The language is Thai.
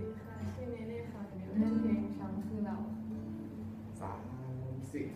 ดีค่ะชื่อเนเน่ค่ะนูเล่นเพลงช้ำคือเราสามสิบ